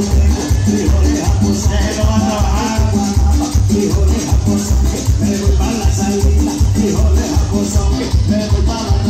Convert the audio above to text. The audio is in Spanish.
Hijo de Jacosón, me voy para la salida, hijo de Jacosón, me voy para la salida.